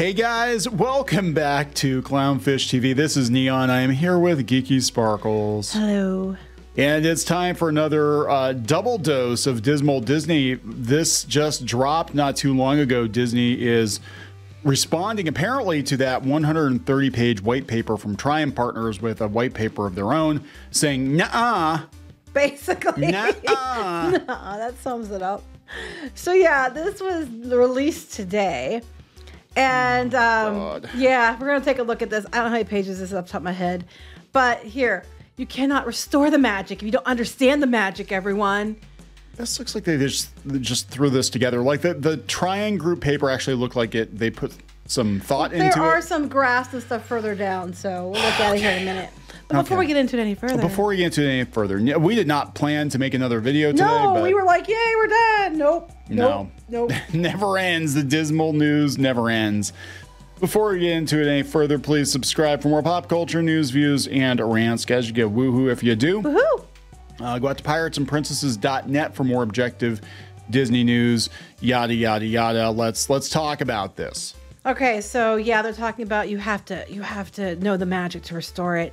Hey guys, welcome back to Clownfish TV. This is Kneon. I am here with Geeky Sparkles. Hello. And it's time for another uh, double dose of Dismal Disney. This just dropped not too long ago. Disney is responding apparently to that 130 page white paper from Trian Partners with a white paper of their own saying, nah, Basically. nah. Nuh-uh, that sums it up. So yeah, this was released today. And um, God. yeah, we're gonna take a look at this. I don't know how many pages this is off the top of my head. But here, you cannot restore the magic if you don't understand the magic, everyone. This looks like they just they just threw this together. Like the the Trian group paper actually looked like it. They put some thought into There into are some graphs and stuff further down, so we'll look at it here in a minute. But before we get into it any further, Before we get into it any further, we did not plan to make another video today. no, but we were like, yay, we're done. Nope. No. Nope. Nope. never ends. The dismal news never ends. Before we get into it any further, please subscribe for more pop culture news, views, and rants. Guys, you get woohoo if you do. Woohoo! Uh, go out to piratesandprincesses.net for more objective Disney news. Yada yada yada. Let's let's talk about this. Okay, so yeah, they're talking about you have to you have to know the magic to restore it.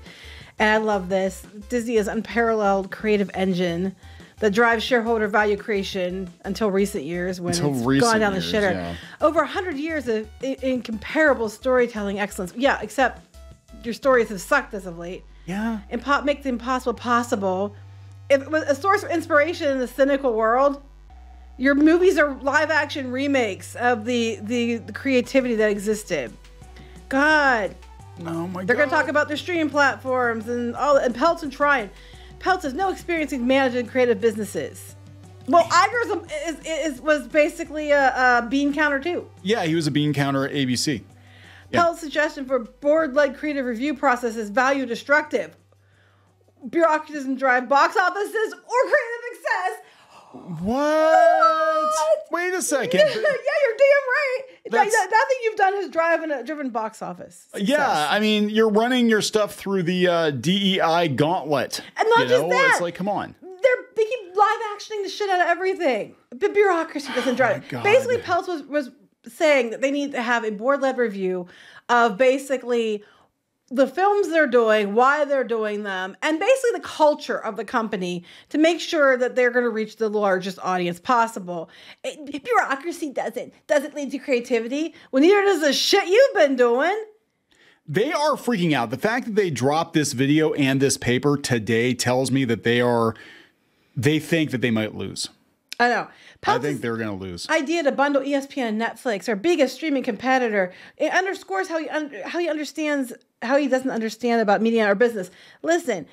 And I love this. Disney is unparalleled creative engine that drives shareholder value creation until recent years when Until it's gone down the shitter. yeah. Over 100 years of incomparable storytelling excellence. Yeah, except your stories have sucked as of late. Yeah. And pop makes the impossible possible. If it was a source of inspiration in the cynical world, your movies are live action remakes of the the, the creativity that existed. God, Oh my they're god. going to talk about their streaming platforms and all and Peltz and Trian. Peltz has no experience in managing creative businesses. Well, Iger's a, is, is was basically a, a bean counter too. Yeah, he was a bean counter at ABC. Yeah. Peltz's suggestion for board-led creative review process is value destructive. Bureaucracy doesn't drive box offices or creative success. What? Wait a second. yeah, you're damn right. That's- nothing you've done has driven a driven box office. success. Yeah, I mean, you're running your stuff through the uh, DEI gauntlet. And not just know? that. It's like, come on. they're they keep live actioning the shit out of everything. The bureaucracy doesn't drive. Oh basically, Peltz was was saying that they need to have a board led review of basically the films they're doing, why they're doing them, and basically the culture of the company to make sure that they're going to reach the largest audience possible. It- bureaucracy doesn't doesn't lead to creativity. Well, neither does the shit you've been doing. They are freaking out. The fact that they dropped this video and this paper today tells me that they are, they think that they might lose. I know. I think they're going to lose. idea to bundle ESPN and Netflix, our biggest streaming competitor. It underscores how he un- how he understands how he doesn't understand about media or business. Listen,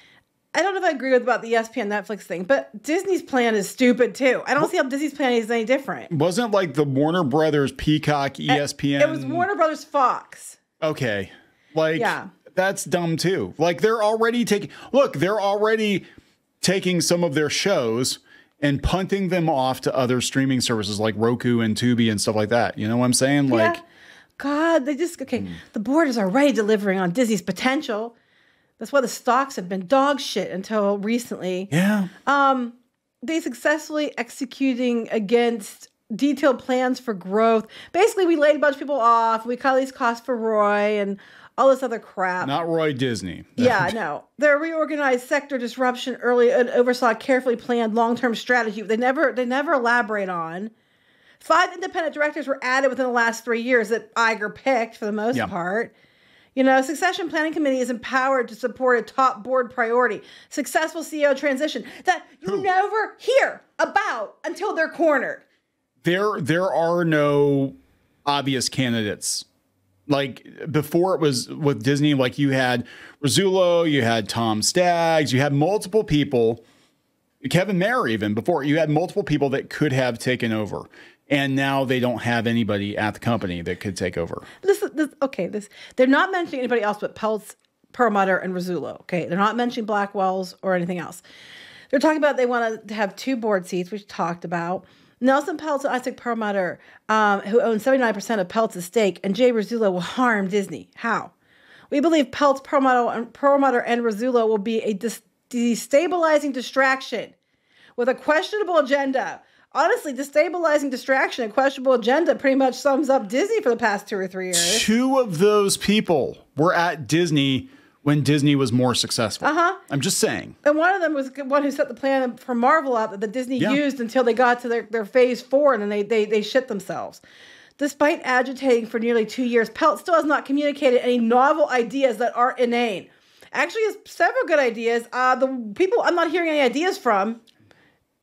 I don't know if I agree with about the ESPN Netflix thing, but Disney's plan is stupid too. I don't see how Disney's plan is any different. Wasn't like the Warner Brothers, Peacock, ESPN. It was Warner Brothers Fox. Okay. Like, Yeah. that's dumb too. Like, they're already taking, look, they're already taking some of their shows and punting them off to other streaming services like Roku and Tubi and stuff like that. You know what I'm saying? Like, yeah. God, they just okay. Hmm. The board is already delivering on Disney's potential. That's why the stocks have been dog shit until recently. yeah. Um, they successfully executing against detailed plans for growth. Basically, we laid a bunch of people off. We cut these costs for Roy and all this other crap. Not Roy Disney. yeah, no. Their reorganized sector disruption early and oversaw a carefully planned long-term strategy. They never they never elaborate on. Five independent directors were added within the last three years that Iger picked for the most Yeah. part. You know, succession planning committee is empowered to support a top board priority, successful CEO transition that you never hear about until they're cornered. there there are no obvious candidates. Like before it was with Disney, like you had Rasulo, you had Tom Staggs, you had multiple people, Kevin Mayer even before you had multiple people that could have taken over. And now they don't have anybody at the company that could take over. This, this okay. This they're not mentioning anybody else but Peltz, Perlmutter, and Rasulo. Okay, they're not mentioning Blackwells or anything else. They're talking about they want to have two board seats, which talked about. Nelson Peltz and Isaac Perlmutter, um, who own 79% of Peltz's stake, and Jay Rasulo will harm Disney. How? We believe Peltz, Perlmutter, and, Perlmutter, and Rasulo will be a destabilizing distraction with a questionable agenda honestly, destabilizing distraction and questionable agenda pretty much sums up Disney for the past two or three years. Two of those people were at Disney when Disney was more successful. Uh-huh. I'm just saying. And one of them was the one who set the plan for Marvel out that the Disney Yeah. used until they got to their, their phase four and then they, they, they shit themselves. Despite agitating for nearly two years, Pelt still has not communicated any novel ideas that aren't inane. Actually, has several good ideas. Uh, the people I'm not hearing any ideas from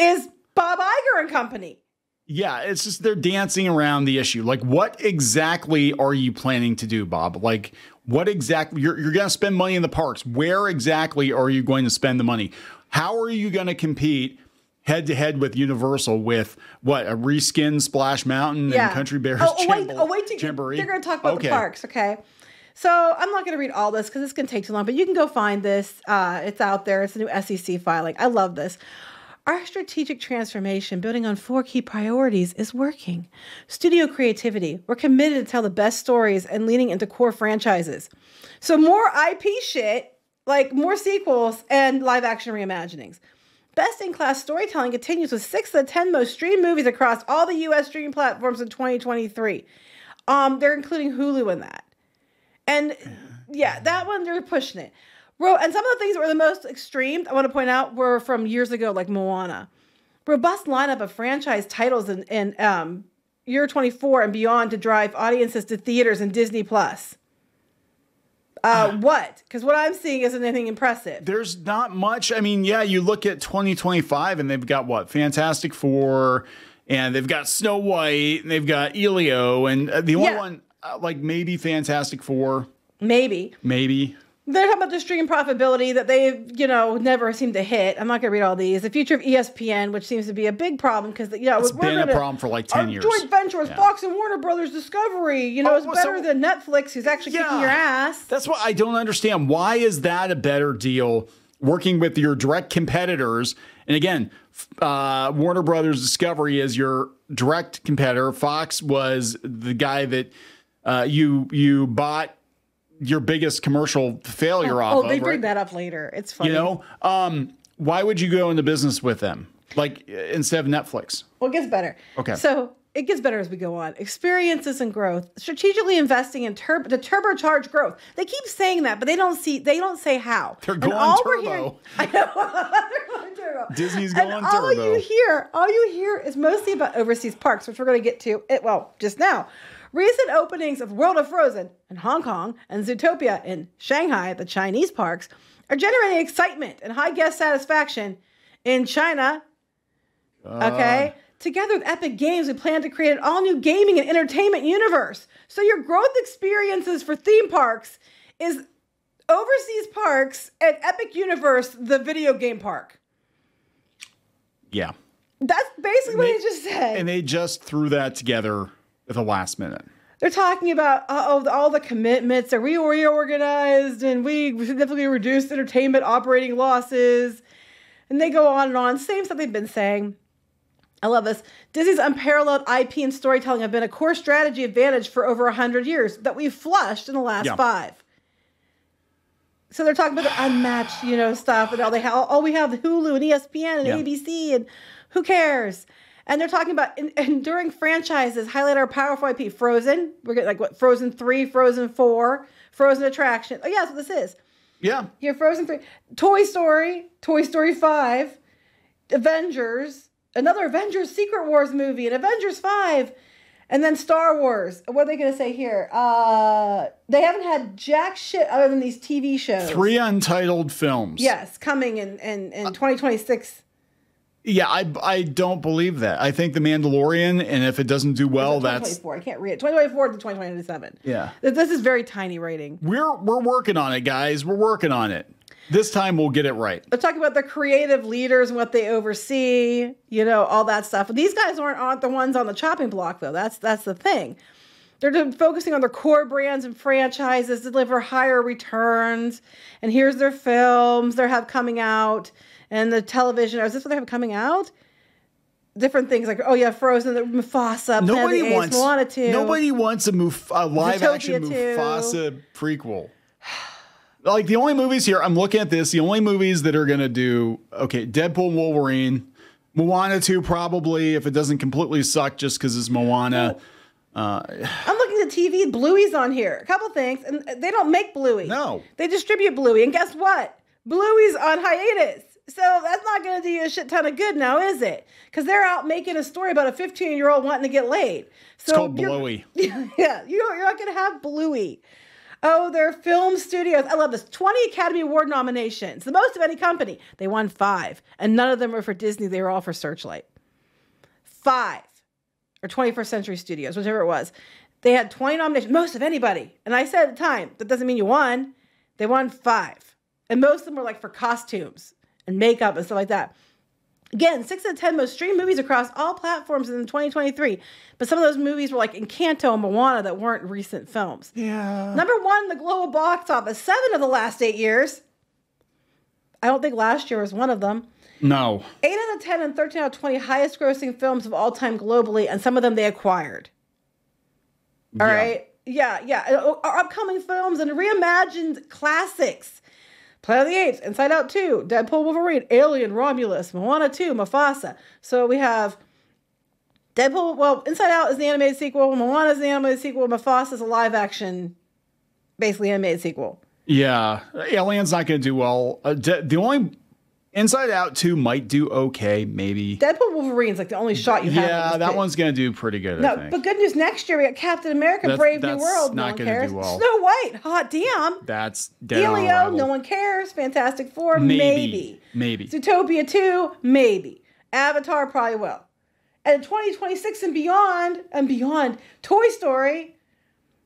is Bob Iger and company. Yeah, it's just they're dancing around the issue. Like, what exactly are you planning to do, Bob? Like, what exactly you're you're going to spend money in the parks? Where exactly are you going to spend the money? How are you going to compete head to head with Universal with what a reskin Splash Mountain and Country Bears? Oh, oh, wait, oh, wait. To, Jamboree? They're going to talk about Okay. the parks, okay? So I'm not going to read all this because it's going to take too long, but you can go find this. Uh, it's out there. It's a new SEC filing. I love this. Our strategic transformation, building on four key priorities, is working. Studio creativity. We're committed to tell the best stories and leaning into core franchises. So more IP shit, like more sequels and live action reimaginings. Best in class storytelling continues with six of the 10 most streamed movies across all the US streaming platforms in 2023. Um, they're including Hulu in that. And yeah, that one they're pushing it. Ro- and some of the things that were the most extreme, I want to point out, were from years ago, like Moana. Robust lineup of franchise titles in, in um, year 24 and beyond to drive audiences to theaters and Disney Plus. Uh, what? Because what I'm seeing isn't anything impressive. There's not much. I mean, yeah, you look at 2025 and they've got what? Fantastic Four and they've got Snow White and they've got Elio and uh, the only Yeah. one uh, like maybe Fantastic Four, Maybe. maybe. They're talking about the stream profitability that they, you know, never seem to hit. I'm not going to read all these. The future of ESPN, which seems to be a big problem because, you know, It's been a gonna- problem for like 10 our years. joint venture with Yeah. Fox and Warner Brothers Discovery, you know, Oh, is better so- than Netflix, who's actually kicking your ass. That's what I don't understand. Why is that a better deal working with your direct competitors? And again, uh, Warner Brothers Discovery is your direct competitor. Fox was the guy that uh, you you bought your biggest commercial failure off Oh, of. they bring right? that up later. It's funny. You know, um, why would you go into business with them? Like instead of Netflix? Well, it gets better. Okay. So it gets better as we go on. Experiences and growth. Strategically investing in to turbocharge growth. They keep saying that, but they don't see. They don't say how. They're going turbo. hearing- I know. They're going turbo. Disney's And going all you hear, all you hear is mostly about overseas parks, which we're going to get to. It well just now. Recent openings of World of Frozen in Hong Kong and Zootopia in Shanghai, at the Chinese parks, are generating excitement and high guest satisfaction in China, ah. Okay. Together with Epic Games, we plan to create an all new gaming and entertainment universe. So, your growth experiences for theme parks is overseas parks and Epic Universe, the video game park. Yeah. That's basically what they- he just said. And they just threw that together at the last minute. They're talking about oh, all the commitments are we reorganized and we significantly reduced entertainment operating losses. And they go on and on. Same stuff they've been saying. I love this. Disney's unparalleled IP and storytelling have been a core strategy advantage for over 100 years that we've flushed in the last Yeah. five. So they're talking about the unmatched, you know, stuff and all they have. Oh, we have Hulu and ESPN and Yeah. ABC and who cares? And they're talking about en- enduring franchises highlight our powerful IP. Frozen, we're getting like what Frozen three, Frozen four, Frozen attraction. Oh yeah, that's what this is. Yeah. You have Frozen 3, Toy Story, Toy Story 5, Avengers, another Avengers Secret Wars movie, and Avengers 5, and then Star Wars. What are they going to say here? Uh, they haven't had jack shit other than these TV shows. Three untitled films. Yes, coming in, in, in 2026. Yeah, I, I don't believe that. I think The Mandalorian, and if it doesn't do well, that's 2024. I can't read it. 2024 to 2027. Yeah. This is very tiny rating. we're we're working on it, guys. We're working on it. This time we'll get it right. Let's talk about the creative leaders and what they oversee, you know, all that stuff. These guys aren't, aren't the ones on the chopping block, though. That's that's the thing. They're focusing on their core brands and franchises, deliver higher returns. And here's their films they have coming out, and the television. Is this what they have coming out? Different things like oh yeah, Frozen, the Mufasa, Nobody the wants Moana 2. nobody wants a, Muf- a live action Zootopia 2. Mufasa prequel. Like the only movies here, I'm looking at this. The only movies that are gonna do okay, Deadpool, and Wolverine, Moana 2 probably if it doesn't completely suck just because it's Moana. Uh, I'm looking at TV. Bluey's on here. A couple things, and they don't make Bluey. No. they distribute Bluey, and guess what? Bluey's on hiatus. So that's not going to do you a shit ton of good now, is it? Because they're out making a story about a 15 year old wanting to get laid. So It's called you're- Bluey. yeah, you you're not going to have Bluey. Oh, their film studios. I love this. 20 Academy Award nominations, the most of any company. They won five, and none of them were for Disney. They were all for Searchlight. Five, or 21st Century Studios, whichever it was. They had 20 nominations, most of anybody. And I said at the time, that doesn't mean you won. They won five. And most of them were like for costumes and makeup and stuff like that. Again, six of the 10 most streamed movies across all platforms in 2023. But some of those movies were like Encanto and Moana that weren't recent films. Yeah. Number one the global box office, seven of the last eight years. I don't think last year was one of them. No. Eight out of 10 and 13 out of 20 highest grossing films of all time globally, and some of them they acquired. All Yeah. right, Yeah, yeah. Uh, Our upcoming films and reimagined classics. Planet of the Apes, Inside Out 2, Deadpool Wolverine, Alien, Romulus, Moana 2, Mufasa. So we have Deadpool, well, Inside Out is the animated sequel, Moana is the animated sequel, Mufasa is a live action, basically animated sequel. Yeah, Alien's not going to do well. Uh, de- the only Inside Out 2 might do okay, maybe. Deadpool Wolverine's like the only shot you have. yeah, that big- one's going to do pretty good, No, but good news. Next year we got Captain America: That's- Brave New that's World. No not one gonna do cares. well. Snow White, hot damn. That's dead arrival. no one cares. Fantastic Four, Maybe. maybe. Maybe. Zootopia 2, maybe. Avatar probably will. And 2026 and beyond, and beyond, Toy Story,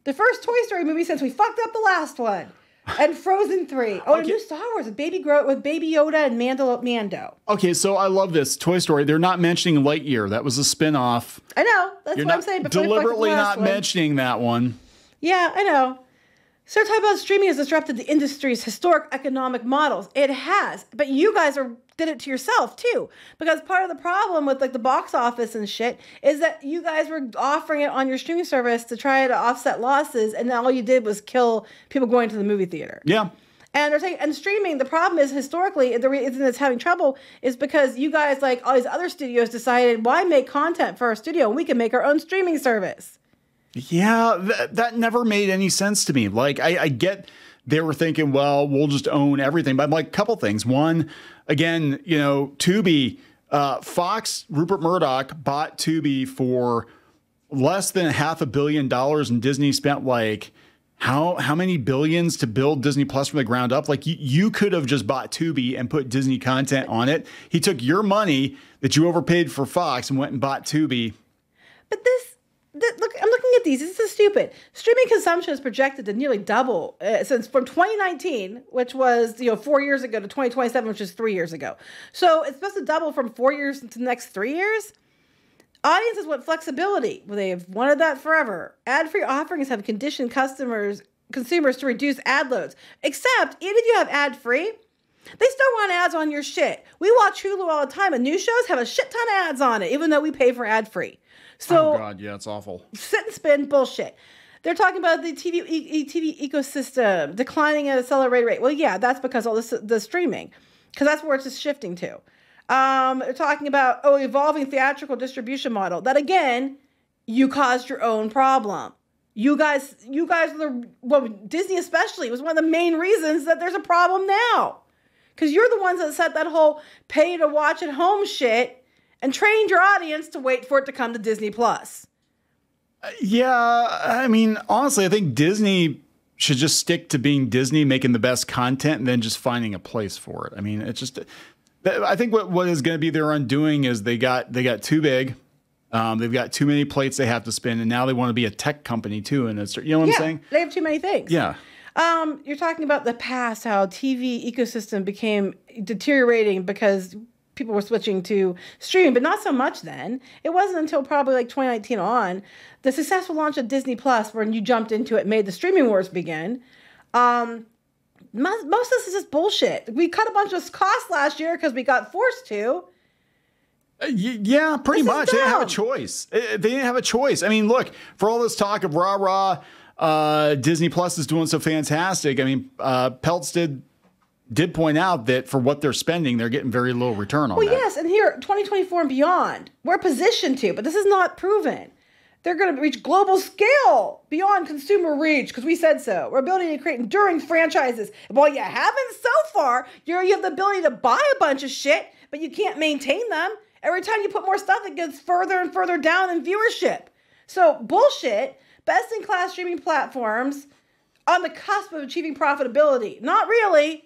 the first Toy Story movie since we fucked up the last one. And Frozen 3. Oh, and new Star Wars with Baby Gro- with Baby Yoda and Mandal- Mando. Okay, so I love this Toy Story. They're not mentioning Lightyear. That was a spin-off. I know. That's You're what I'm saying. before we fucked up the deliberately not one. mentioning that one. Yeah, I know. So talking about streaming has disrupted the industry's historic economic models. It has, but you guys are did it to yourself too. Because part of the problem with like the box office and shit is that you guys were offering it on your streaming service to try to offset losses, and all you did was kill people going to the movie theater. Yeah. And they're saying, and streaming, the problem is historically, the reason it's having trouble is because you guys, like all these other studios, decided why make content for our studio? We can make our own streaming service. Yeah, that, that never made any sense to me. Like, I, I get they were thinking, well, we'll just own everything. But I'm like, a couple things. One, again, you know, Tubi, uh, Fox, Rupert Murdoch bought Tubi for less than half a billion dollars, and Disney spent like how how many billions to build Disney Plus from the ground up? Like you, you could have just bought Tubi and put Disney content on it. He took your money that you overpaid for Fox and went and bought Tubi. But this, th- look, I'm looking at these. This is stupid. Streaming consumption is projected to nearly double uh, since from 2019, which was you know four years ago, to 2027, which is three years ago. So it's supposed to double from four years to the next three years. Audiences want flexibility. Well, they have wanted that forever. Ad-free offerings have conditioned customers, consumers to reduce ad loads. Except, even if you have ad-free, they still want ads on your shit. We watch Hulu all the time, and new shows have a shit ton of ads on it, even though we pay for ad-free. So oh God, yeah, it's awful. sit and spin bullshit. They're talking about the TV e- TV ecosystem declining at an accelerated rate. Well, yeah, that's because all this the streaming, because that's where it's just shifting to. Um, they're talking about oh, evolving theatrical distribution model. That again, you caused your own problem. You guys, you guys are the well, Disney especially was one of the main reasons that there's a problem now, because you're the ones that set that whole pay to watch at home shit and trained your audience to wait for it to come to Disney Plus. Yeah, I mean, honestly, I think Disney should just stick to being Disney, making the best content, and then just finding a place for it. I mean, it's just. I think what, what is going to be their undoing is they got they got too big. Um, they've got too many plates they have to spin, and now they want to be a tech company too. And it's you know what I'm yeah, saying? they have too many things. Yeah. Um, you're talking about the past, how TV ecosystem became deteriorating because people were switching to streaming, but not so much then. It wasn't until probably like 2019 on the successful launch of Disney Plus, when you jumped into it, made the streaming wars begin. Um, most, most of this is just bullshit. We cut a bunch of costs last year because we got forced to. Uh, Yeah, pretty This much. They didn't have a choice. Uh, They didn't have a choice. I mean, look, for all this talk of rah rah, uh, Disney Plus is doing so fantastic. I mean, uh, Peltz did did point out that for what they're spending, they're getting very little return on Well, that. yes, and here, 2024 and beyond, we're positioned to, but this is not proven. They're going to reach global scale beyond consumer reach because we said so. We're ability to create enduring franchises. And while you haven't so far, you're, you have the ability to buy a bunch of shit, but you can't maintain them. Every time you put more stuff, it gets further and further down in viewership. So, bullshit, best in class streaming platforms on the cusp of achieving profitability. Not really.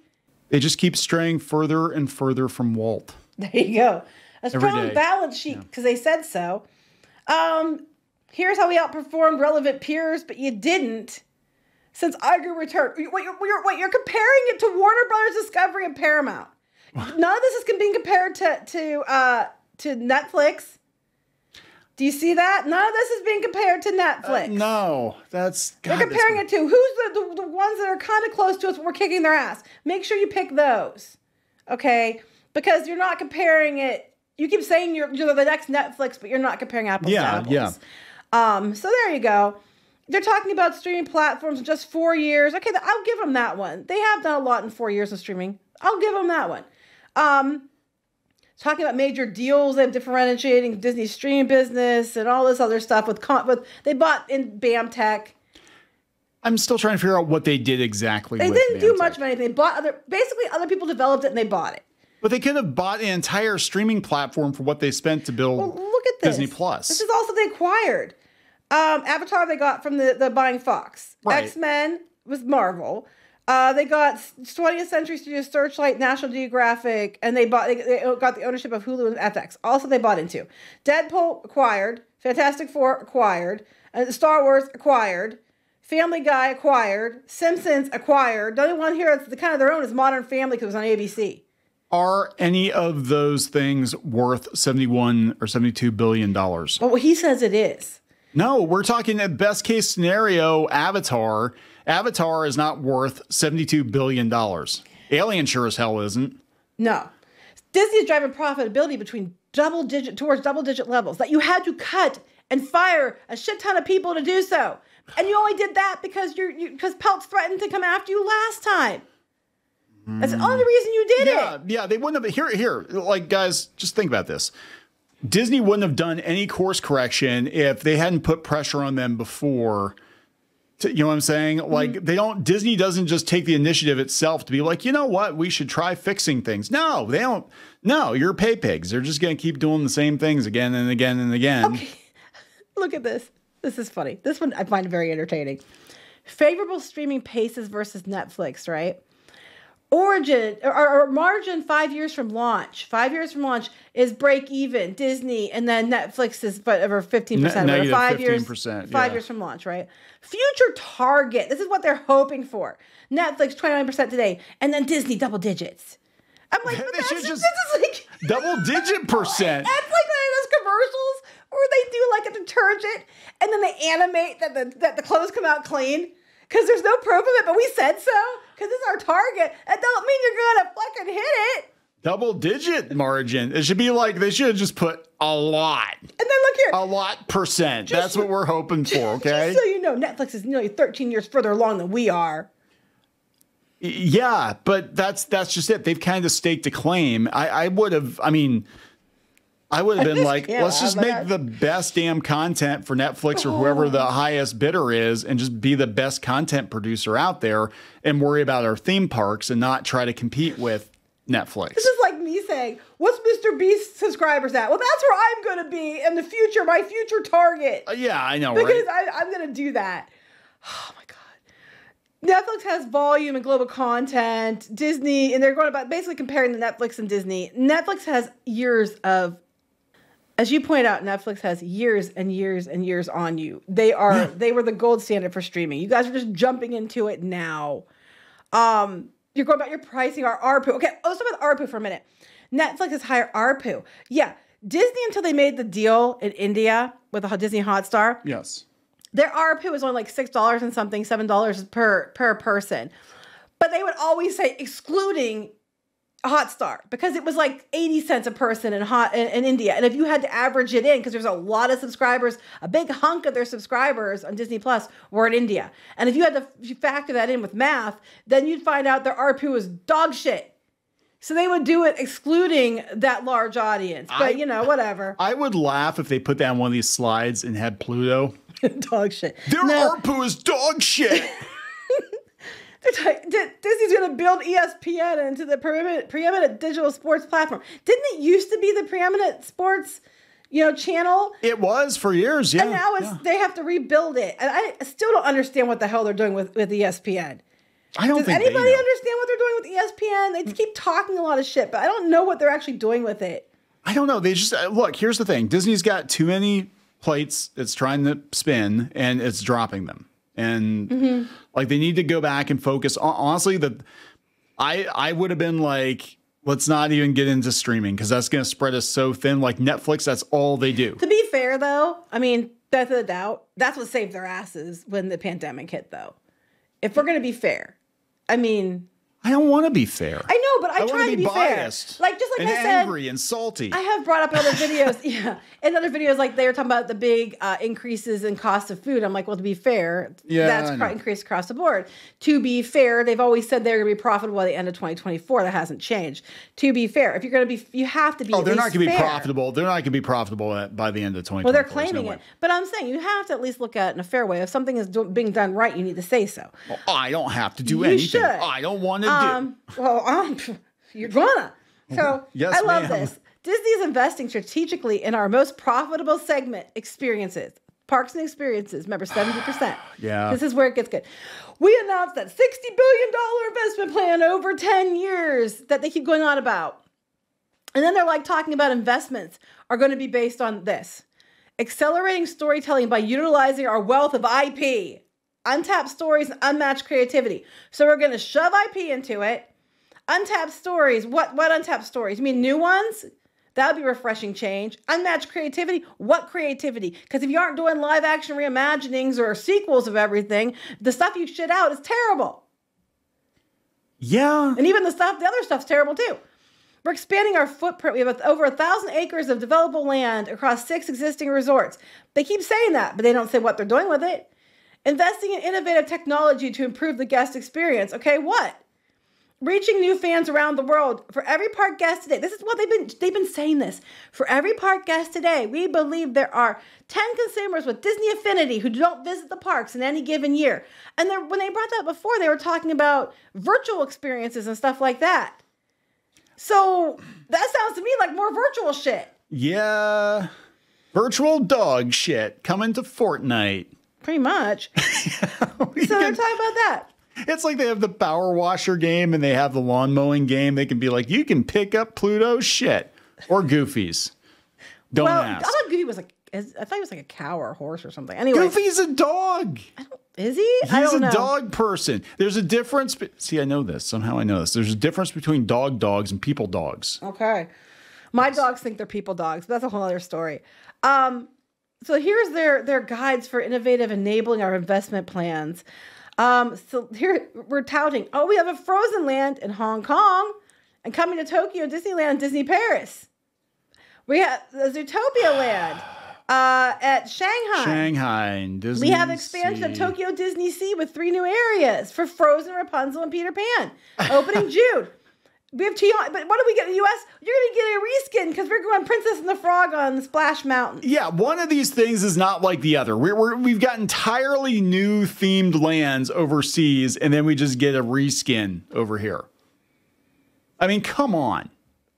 They just keep straying further and further from Walt. There you go. A strong balance sheet because they said so. Um, here's how we outperformed relevant peers, but you didn't. Since Iger returned, what you're, what you're, what you're comparing it to Warner Brothers Discovery and Paramount. None of this is being compared to to uh, to Netflix. Do you see that? None of this is being compared to Netflix. No, that's God, They're comparing what- it to who's the, the, the ones that are kind of close to us, but we're kicking their ass. Make sure you pick those, okay? Because you're not comparing it. You keep saying you're, you're the next Netflix, but you're not comparing apples to Yeah, apples. yeah. Um, so there you go. They're talking about streaming platforms in just four years. Okay, I'll give them that one. They have done a lot in four years of streaming. I'll give them that one. Um, talking about major deals, and differentiating Disney stream business and all this other stuff with con- with they bought in BAM Tech. I'm still trying to figure out what they did exactly. They didn't do BAMTech. much of anything. They bought other basically other people developed it and they bought it. But they could have bought an entire streaming platform for what they spent to build Well, look at this. Disney Plus. This is also they acquired. Um, Avatar they got from the, the buying Fox. Right. X Men was Marvel. Uh, they got 20th Century Studios, Searchlight, National Geographic, and they bought. They, they got the ownership of Hulu and FX. Also, they bought into Deadpool acquired, Fantastic Four acquired, uh, Star Wars acquired, Family Guy acquired, Simpsons acquired. The only one here that's the kind of their own is Modern Family because it was on ABC. Are any of those things worth 71 or 72 billion dollars? What he says it is. No, we're talking a best case scenario Avatar. Avatar is not worth 72 billion dollars. Alien sure as hell isn't. No. Disney is driving profitability between double digit towards double digit levels that you had to cut and fire a shit ton of people to do so. And you only did that because you're because Peltz threatened to come after you last time. That's the only reason you did Yeah, it. yeah, they wouldn't have here here like guys, just think about this. Disney wouldn't have done any course correction if they hadn't put pressure on them before. To, you know what I'm saying? Mm-hmm. Like they don't Disney doesn't just take the initiative itself to be like, "You know what? We should try fixing things." No, they don't. No, you're pay pigs. They're just going to keep doing the same things again and again and again. Okay. Look at this. This is funny. This one I find very entertaining. Favorable streaming paces versus Netflix, right? Origin or, or margin five years from launch. Five years from launch is break even. Disney and then Netflix is whatever fifteen percent. Ne- negative Five years. 15%, Five yeah. years from launch, right? Future target. This is what they're hoping for. Netflix twenty nine percent today, and then Disney double digits. I'm like, but They should just, just- this is like Double digit percent. That's like one of those commercials where they do like a detergent and then they animate that the that the clothes come out clean because there's no proof of it, but we said so because it's our target. That don't mean you're gonna fucking hit it. Double digit margin. It should be like they should have just put a lot. And then look here. A lot percent. That's what we're hoping for, okay? Just so you know, Netflix is nearly 13 years further along than we are. Yeah, but that's that's just it. They've kind of staked a claim. I, I would have. I mean, I would have been like, let's just make the best damn content for Netflix or whoever the highest bidder is, and just be the best content producer out there, and worry about our theme parks and not try to compete with Netflix. This is like me saying, "What's Mr. Beast subscribers at?" Well, that's where I'm gonna be in the future. My future target. Uh, yeah, I know, because right? I, I'm going to do that. Oh my god. Netflix has volume and global content. Disney, and they're going about basically comparing the Netflix and Disney. Netflix has years of, as you point out, Netflix has years and years and years on you. They are they were the gold standard for streaming. You guys are just jumping into it now. Um, you're going about your pricing, our ARPU. Okay, let's talk about ARPU for a minute. Netflix is higher ARPU. Yeah, Disney until they made the deal in India with the Disney Hotstar yes. their ARPU was only like six dollars and something, seven dollars per per person. But they would always say excluding Hotstar because it was like 80 cents a person in hot in, in India. And if you had to average it in, because there's a lot of subscribers, a big hunk of their subscribers on Disney Plus were in India. And if you had to factor that in with math, then you'd find out their ARPU was dog shit. So they would do it excluding that large audience. But I- you know, whatever. I would laugh if they put that on one of these slides and had Pluto. dog shit. Their No. ARPU is dog shit. Like, Disney's going to build ESPN into the preeminent, preeminent digital sports platform. Didn't it used to be the preeminent sports, you know, channel? it was for years, yeah. And now it's yeah. they have to rebuild it. And I still don't understand what the hell they're doing with, with ESPN. I don't Does think anybody understand what they're doing with ESPN? They keep talking a lot of shit, but I don't know what they're actually doing with it. I don't know. They just uh, look. Here's the thing: Disney's got too many plates. It's trying to spin, and it's dropping them. And Mm-hmm. like they need to go back and focus. Honestly, the I I would have been like, let's not even get into streaming because that's going to spread us so thin. Like Netflix, that's all they do. To be fair, though, I mean, death of the doubt, that's what saved their asses when the pandemic hit, though. If we're going to be fair, I mean, I don't want to be fair. I know, but I, I try to be, be fair. biased, Like just like and I said, angry and salty. I have brought up other videos, yeah, in other videos, like they were talking about the big uh, increases in cost of food. I'm like, well, to be fair, Yeah, that's cr- increased across the board. To be fair, they've always said they're going to be profitable at the end of 2024. That hasn't changed. To be fair, if you're going to be, you have to be. oh, they're not going to be profitable. They're not going to be profitable at, by the end of 2024. Well, they're no claiming way. it, but I'm saying you have to at least look at it in a fair way. If something is do- being done right, you need to say so. I don't have to do You anything. should. I don't want to do. Um, well, um, you're gonna. So Yes, I love ma'am. this. Disney's investing strategically in our most profitable segment, experiences. Parks and experiences, remember 70%. Yeah. This is where it gets good. We announced that $60 billion investment plan over 10 years that they keep going on about. And then they're like talking about investments are going to be based on this accelerating storytelling by utilizing our wealth of IP, untapped stories, and unmatched creativity. So we're going to shove IP into it. Untapped stories. What what untapped stories? You mean new ones? That would be refreshing change. Unmatched creativity. What creativity? Because if you aren't doing live action reimaginings or sequels of everything, the stuff you shit out is terrible. yeah. And even the stuff, the other stuff's terrible too. We're expanding our footprint. We have over a thousand acres of developable land across six existing resorts. They keep saying that, but they don't say what they're doing with it. Investing in innovative technology to improve the guest experience. Okay, what? Reaching new fans around the world. For every park guest today, this is what they've been they've been saying this. For every park guest today, we believe there are 10 consumers with Disney affinity who don't visit the parks in any given year. And when they brought that before, they were talking about virtual experiences and stuff like that. So that sounds to me like more virtual shit. Yeah. Virtual dog shit coming to Fortnite. Pretty much. So they're talking about that. it's like they have the power washer game and they have the lawn mowing game. They can be like, you can pick up Pluto's shit or Goofy's. Don't Well, I thought Goofy was like, I thought he was like a cow or a horse or something. Anyway, Goofy's a dog. is he? I He's a know. dog person. There's a difference. See, I know this. Somehow I know this. There's a difference between dog dogs and people dogs. Okay. My dogs think they're people dogs, but that's a whole other story. Um, so here's their their guides for innovative enabling our investment plans. Um, so here we're touting, oh, we have a frozen land in Hong Kong and coming to Tokyo, Disneyland, Disney Paris. We have the Zootopia land uh, at Shanghai. Shanghai and Disney. We have expansion of Tokyo Disney Sea with three new areas for Frozen, Rapunzel, and Peter Pan. Opening June. We have Tiana, but what do we get in the US? You're going to get a reskin because we're going Princess and the Frog on Splash Mountain. Yeah, one of these things is not like the other. We're, we're, we've got entirely new themed lands overseas, and then we just get a reskin over here. I mean, come on.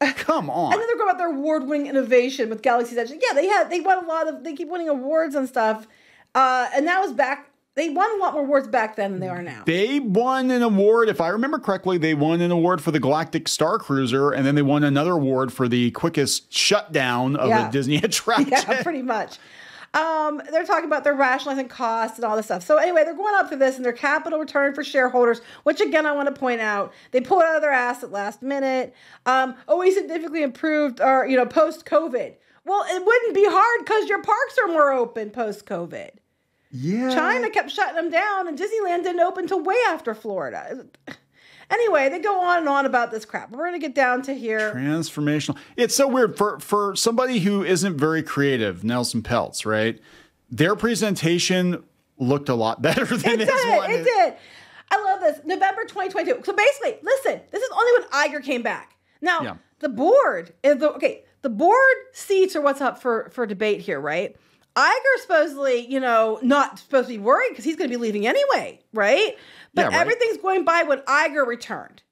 Come on. And then they're going about their award-winning innovation with Galaxy's Edge. Yeah, they had they won a lot of they keep winning awards and stuff. Uh, and that was back they won a lot more awards back then than they are now. They won an award, if I remember correctly, they won an award for the Galactic Star Cruiser, and then they won another award for the quickest shutdown of Yeah. a Disney attraction. Yeah, pretty much. Um, they're talking about their rationalizing costs and all this stuff. So anyway, they're going up for this and their capital return for shareholders, which again I want to point out, they pulled out of their ass at last minute. Um, always significantly improved or you know post COVID. Well, it wouldn't be hard because your parks are more open post COVID. Yeah. China kept shutting them down, and Disneyland didn't open till way after Florida. Anyway, they go on and on about this crap. We're going to get down to here. Transformational. It's so weird for for somebody who isn't very creative, Nelson Peltz, right? Their presentation looked a lot better than It this did. one. It did. I love this. November 2022. So basically, listen, this is only when Iger came back. Now, Yeah. the board is the okay, the board seats are what's up for for debate here, right? Iger supposedly, you know, not supposed to be worried because he's going to be leaving anyway, right? But Yeah, right. everything's going by when Iger returned.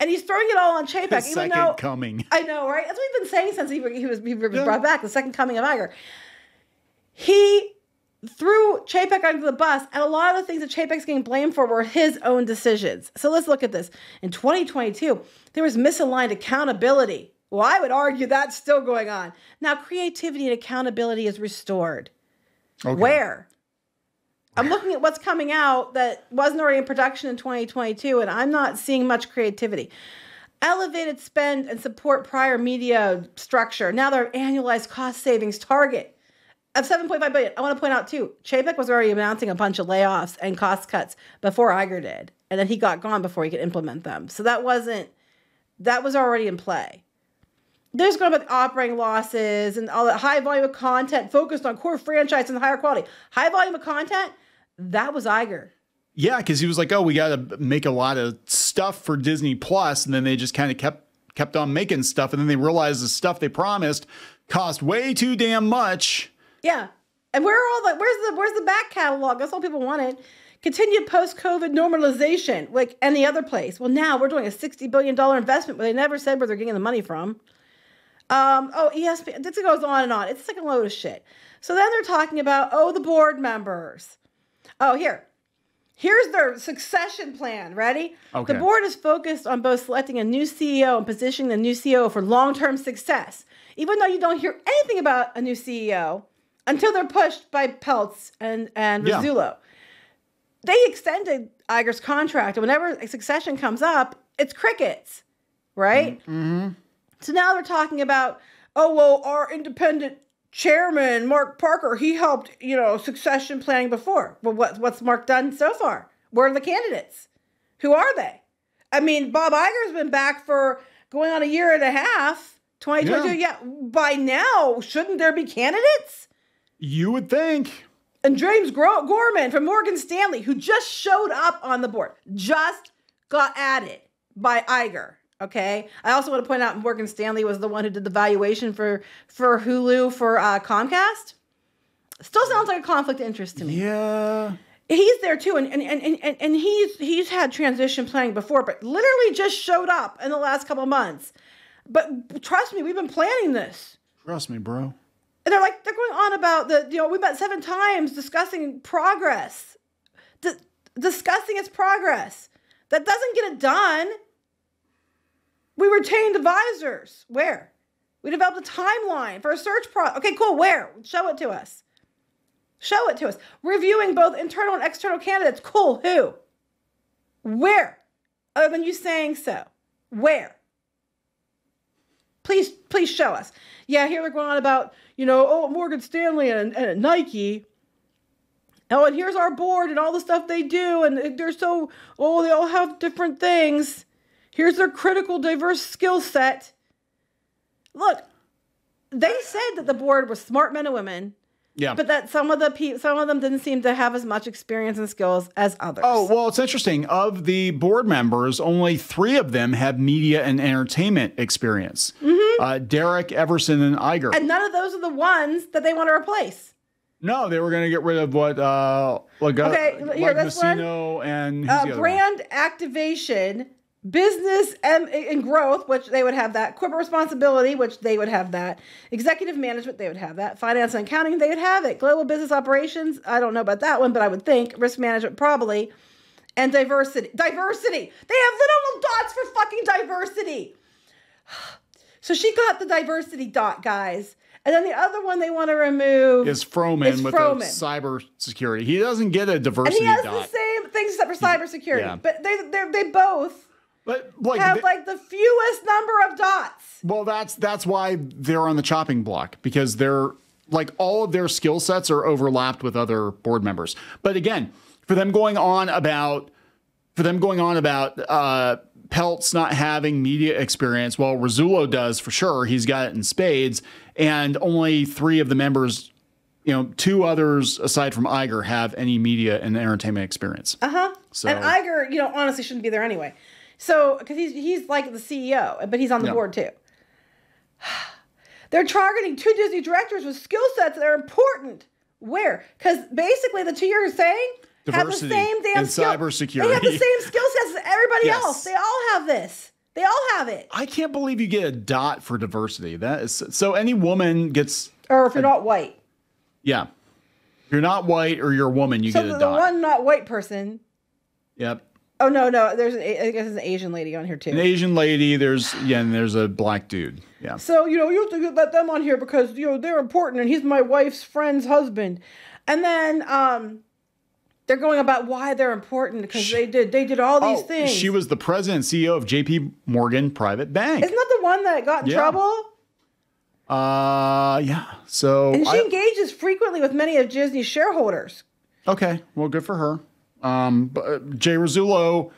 And he's throwing it all on Chapek, The even second though coming. I know, right? That's what we've been saying since he, he was, he was Yeah. brought back, the second coming of Iger. He threw Chapek under the bus, and a lot of the things that Chapek's getting blamed for were his own decisions. So let's look at this. In 2022, there was misaligned accountability. Well, I would argue that's still going on. Now, creativity and accountability is restored. Okay. Where? I'm looking at what's coming out that wasn't already in production in 2022, and I'm not seeing much creativity. Elevated spend and support prior media structure. Now their annualized cost savings target of 7.5 billion. I want to point out too, Chapek was already announcing a bunch of layoffs and cost cuts before Iger did, and then he got gone before he could implement them. So that wasn't that was already in play. There's going to be operating losses and all that high volume of content focused on core franchise and higher quality. High volume of content, that was Iger. Yeah, because he was like, "Oh, we got to make a lot of stuff for Disney Plus," and then they just kind of kept kept on making stuff, and then they realized the stuff they promised cost way too damn much. Yeah. And where are all the where's the where's the back catalog? That's all people wanted. Continued post-COVID normalization, like any other place. Well, now we're doing a $60 billion investment, but they never said where they're getting the money from. Um, oh, ESPN, this goes on and on. It's like a load of shit. So then they're talking about, oh, the board members. Oh, here. Here's their succession plan. Ready? Okay. The board is focused on both selecting a new CEO and positioning the new CEO for long term success. Even though you don't hear anything about a new CEO until they're pushed by Peltz and, and Yeah. Rasulo. They extended Iger's contract, and whenever a succession comes up, it's crickets, right? So now they're talking about, oh well, our independent chairman, Mark Parker, he helped, you know, succession planning before. Well, what, what's Mark done so far? Where are the candidates? Who are they? I mean, Bob Iger's been back for going on a year and a half. 2022, yeah. By now, shouldn't there be candidates? You would think. And James Gorman from Morgan Stanley, who just showed up on the board, just got added by Iger. Okay. I also want to point out Morgan Stanley was the one who did the valuation for for Hulu for uh, Comcast. Still sounds like a conflict of interest to me. Yeah. He's there too, and and, and, and and he's he's had transition planning before, but literally just showed up in the last couple of months. But trust me, we've been planning this. Trust me, bro. And they're like, they're going on about the, you know, we met seven times discussing progress, D- discussing its progress. That doesn't get it done. We retained advisors. Where? We developed a timeline for a search process. Okay, cool. Where? Show it to us. Show it to us. Reviewing both internal and external candidates. Cool. Who? Where? Other than you saying so. Where? Please, please show us. Yeah, here they're going on about, you know, oh, Morgan Stanley and, and Nike. Oh, and here's our board and all the stuff they do, and they're so, oh, they all have different things. Here's their critical diverse skill set. Look, they said that the board was smart men and women, Yeah. but that some of the pe- some of them didn't seem to have as much experience and skills as others. Oh, well, it's interesting. Of the board members, only three of them have media and entertainment experience uh, Darroch, Everson, and Iger. Mm-hmm. and none of those are the ones that they want to replace. no, they were going to get rid of what, uh, like, Okay, like here. Messino and uh, brand activation, business and, and growth, which they would have that, corporate responsibility, which they would have that, executive management, they would have that, finance and accounting, they would have it, global business operations, I don't know about that one, but I would think risk management probably, and diversity. Diversity. They have little dots for fucking diversity. So she got the diversity dot, guys. And then the other one they want to remove Is Froman is with Froman. the cyber security. He doesn't get a diversity and he has dot. the same things except for cybersecurity. Yeah. But they they they both but like, have like the fewest number of dots. well, that's that's why they're on the chopping block because they're like all of their skill sets are overlapped with other board members. But again, for them going on about for them going on about uh, Peltz not having media experience. Well, Rasulo does for sure. He's got it in spades, and only three of the members, you know, two others aside from Iger have any media and entertainment experience. Uh huh. So- and Iger, you know, honestly shouldn't be there anyway. So because he's he's like the CEO, but he's on the Yeah. board too. They're targeting two Disney directors with skill sets that are important. Where? Because basically the two you're saying have the same damn in skill. cybersecurity. They have the same skill sets as everybody Yes. else. They all have this. They all have it. I can't believe you get a dot for diversity. That is so. Any woman gets Or if you're not white. yeah. If you're not white or you're a woman, you So get a the dot. one not white person. Yep. Oh no, no. There's an, I guess there's an Asian lady on here too. An Asian lady. There's yeah, and there's a black dude. Yeah. So, you know, you have to let them on here because, you know, they're important and he's my wife's friend's husband. And then um they're going about why they're important because they did they did all these Oh, things. She was the president and CEO of JP Morgan Private Bank. Isn't that the one that got in Yeah. trouble? Uh yeah. So And she I- engages frequently with many of Disney's shareholders. okay, well good for her. Um uh, Jay Rasulo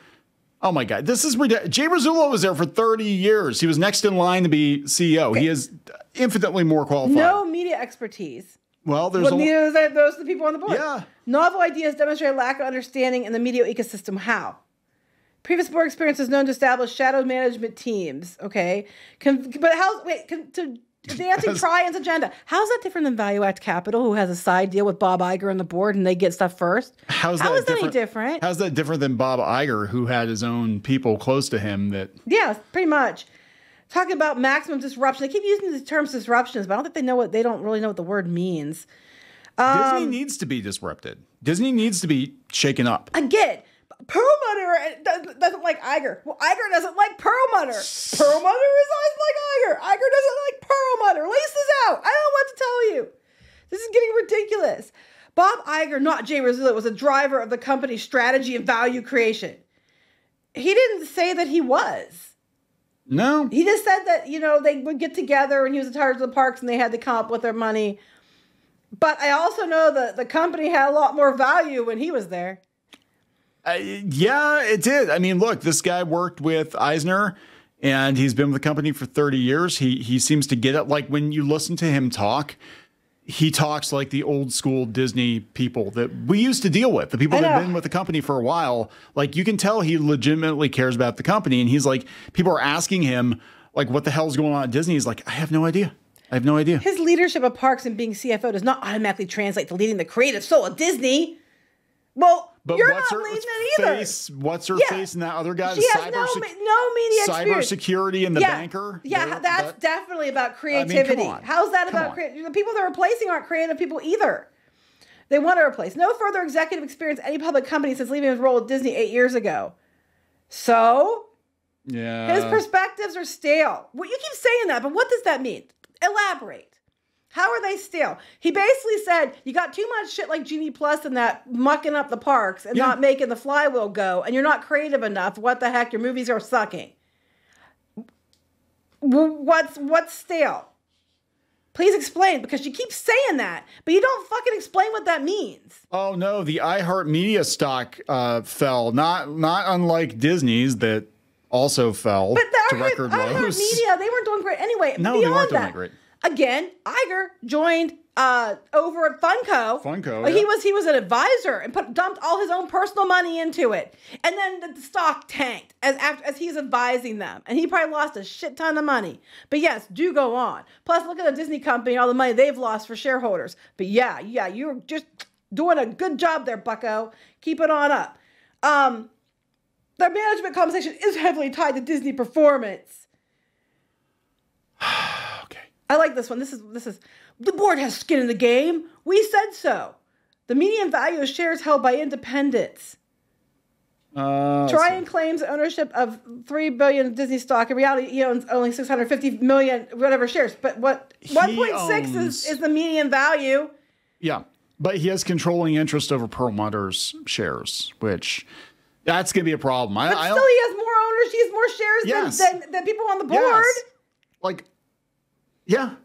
Oh my God! This is ridiculous. Jay Rasulo was there for 30 years. He was next in line to be CEO. He is infinitely more qualified. No media expertise. well, there's But a, neither those are the people on the board. Yeah. Novel ideas demonstrate a lack of understanding in the media ecosystem. How? Previous board experience is known to establish shadow management teams. Okay, Con- but how? Wait, con- to advancing Trian's agenda. How's that different than ValueAct Capital, who has a side deal with Bob Iger and the board, and they get stuff first? how's How that is that any different? How's that different than Bob Iger, who had his own people close to him that Yeah, pretty much. Talking about maximum disruption. They keep using the terms disruptions, but I don't think they know what they don't really know what the word means. Um, Disney needs to be disrupted. Disney needs to be shaken up. Again, Perlmutter uh, doesn't, doesn't like Iger. Well, Iger doesn't like Perlmutter. Perlmutter is always like Iger. Iger doesn't like Perlmutter. Lace this out. I don't know what to tell you. This is getting ridiculous. Bob Iger, not Jay Rasulo, was a driver of the company's strategy and value creation. He didn't say that he was. No, He just said that, you know, they would get together and he was in charge of the parks and they had to come up with their money. But I also know that the company had a lot more value when he was there. Uh, yeah, it did. I mean, look, this guy worked with Eisner, and he's been with the company for 30 years. He he seems to get it. Like when you listen to him talk, he talks like the old school Disney people that we used to deal with. The people that have been with the company for a while. Like you can tell he legitimately cares about the company, and he's like, people are asking him like, what the hell's going on at Disney? He's like, I have no idea. I have no idea. His leadership of parks and being CFO does not automatically translate to leading the creative soul of Disney. Well, But you're what's not her leading it either. face? What's her Yeah. face and that other guy? She has no, cyber me- no media experience. cybersecurity and the yeah, banker. Yeah, They're- that's that- definitely about creativity. on. How's that Come about on. creativity? The people they're replacing aren't creative people either. They want to replace. No further executive experience any public company since leaving his role at Disney eight years ago. So yeah. his perspectives are stale. Well, you keep saying that, but what does that mean? Elaborate. How are they stale? He basically said you got too much shit like Genie Plus and that mucking up the parks and Yeah. not making the flywheel go, and you're not creative enough. What the heck? Your movies are sucking. What's what's stale? Please explain because you keep saying that, but you don't fucking explain what that means. Oh no, the iHeartMedia stock uh, fell. Not not unlike Disney's that also fell But to the record iHeart lows. Media, they weren't doing great anyway. No, they weren't doing that, great. Again, Iger joined uh, over at Funko. Funko, He yeah. was he was an advisor and put dumped all his own personal money into it, and then the, stock tanked as after as he's advising them, and he probably lost a shit ton of money. But yes, do go on. Plus, look at the Disney company, all the money they've lost for shareholders. But yeah, yeah, you're just doing a good job there, Bucko. Keep it on up. Um, the management compensation is heavily tied to Disney performance. I like this one. This is this is the board has skin in the game. We said so. The median value of shares held by independents. Uh, Trian claims ownership of three billion Disney stock. In reality, he owns only six hundred fifty million whatever shares. But what one point six is, is the median value. yeah, but he has controlling interest over Perlmutter's shares, which that's gonna be a problem. I, But I still, don't he has more ownership. He has more shares Yes. than, than than people on the board. yes. like yeah.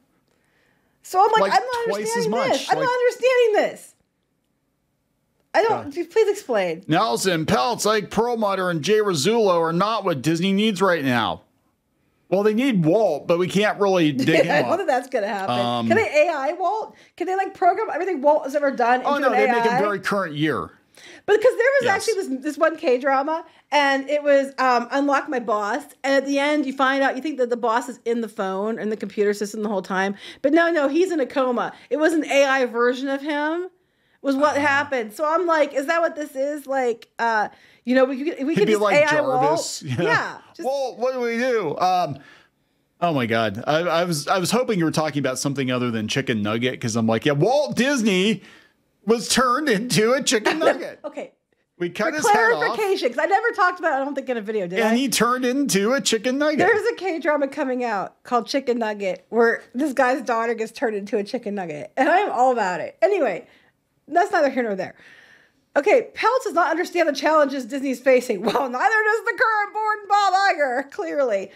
So I'm like, Like I'm not understanding much, this. I'm like- not understanding this. I don't. Please explain. Nelson Peltz, like Perlmutter, and Jay Rasulo are not what Disney needs right now. Well, they need Walt, but we can't really dig I him don't up. think that's gonna happen. Um, Can they AI Walt? Can they like program everything Walt has ever done into Oh no, they AI? make it very current year. But because there was Yes. actually this this one K drama, and it was um, unlock my boss, and at the end you find out you think that the boss is in the phone and the computer system the whole time, but no, no, he's in a coma. It was an AI version of him. Was what happened. So I'm like, is that what this is? Like, uh, you know, we could we could be just like AI Jarvis. Walt. Yeah. just- Walt, what do we do? Um, oh my God, I, I was I was hoping you were talking about something other than chicken nugget because I'm like, yeah, Walt Disney was turned into a chicken nugget. okay. We cut For his head off, clarification, because I never talked about it, I don't think in a video, did I? and he turned into a chicken nugget. There's a K drama coming out called Chicken Nugget where this guy's daughter gets turned into a chicken nugget. And I'm all about it. Anyway, that's neither here nor there. Okay, Peltz does not understand the challenges Disney's facing. Well, neither does the current board and Bob Iger, clearly.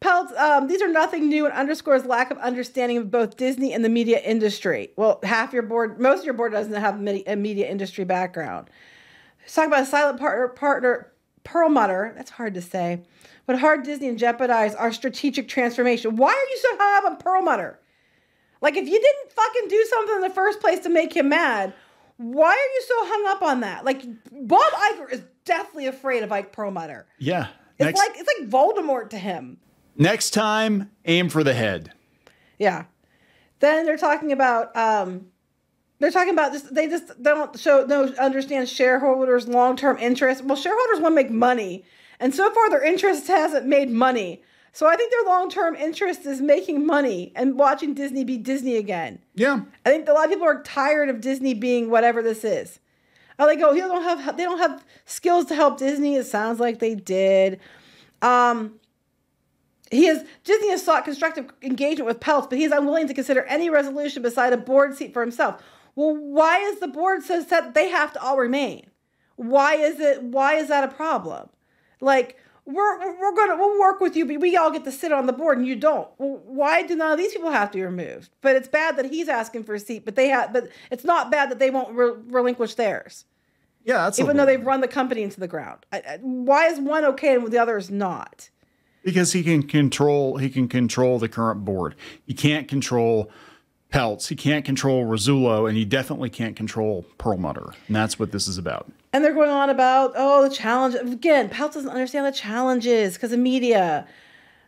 Peltz, um, these are nothing new and underscores lack of understanding of both Disney and the media industry. Well, half your board, most of your board doesn't have a media industry background. Let's talk about a silent partner, partner Perlmutter. That's hard to say. Would hard Disney and jeopardize our strategic transformation? Why are you so hung up on Perlmutter? Like, if you didn't fucking do something in the first place to make him mad, why are you so hung up on that? Like, Bob Iger is deathly afraid of Ike Perlmutter. yeah. It's Next, like it's like Voldemort to him. Next time, aim for the head. Yeah. Then they're talking about um they're talking about just they just don't show no understand shareholders' long term interest. Well, shareholders want to make money, and so far their interest hasn't made money. So I think their long term interest is making money and watching Disney be Disney again. Yeah. I think a lot of people are tired of Disney being whatever this is. Oh, they go, they don't have they don't have skills to help Disney. It sounds like they did. Um, he is Disney has sought constructive engagement with Peltz, but he is unwilling to consider any resolution beside a board seat for himself. Well, why is the board so set that they have to all remain? Why is it? Why is that a problem? Like we're we're gonna we'll work with you, but we all get to sit on the board and you don't. Well, why do none of these people have to be removed? But it's bad that he's asking for a seat, but they have. But it's not bad that they won't re- relinquish theirs, Yeah. That's even though they've run the company into the ground. I, I, why is one okay and the other is not? Because he can control he can control the current board. He can't control Peltz. He can't control Rasulo, and he definitely can't control Perlmutter. And that's what this is about. And they're going on about, oh, the challenge. Again, Peltz doesn't understand the challenges because of media.